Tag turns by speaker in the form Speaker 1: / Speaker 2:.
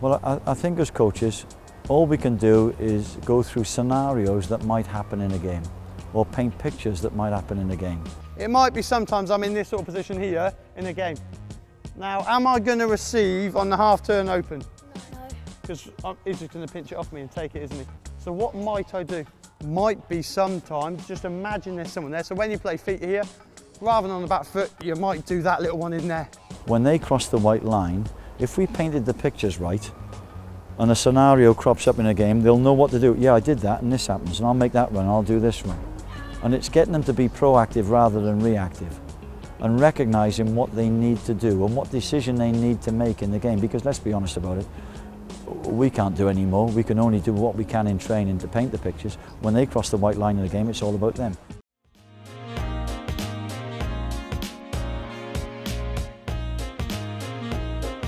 Speaker 1: Well, I, I think as coaches, all we can do is go through scenarios that might happen in a game or paint pictures that might happen in a game.
Speaker 2: It might be sometimes I'm in this sort of position here in a game. Now, am I going to receive on the half turn open?
Speaker 3: No.
Speaker 2: Because uh, he's just going to pinch it off me and take it, isn't he? So what might I do? Might be sometimes, just imagine there's someone there. So when you play feet here, rather than on the back foot, you might do that little one in there.
Speaker 1: When they cross the white line, if we painted the pictures right, and a scenario crops up in a game, they'll know what to do. Yeah, I did that and this happens and I'll make that run, I'll do this run. And it's getting them to be proactive rather than reactive and recognising what they need to do and what decision they need to make in the game because let's be honest about it, we can't do any more. We can only do what we can in training to paint the pictures. When they cross the white line in the game, it's all about them.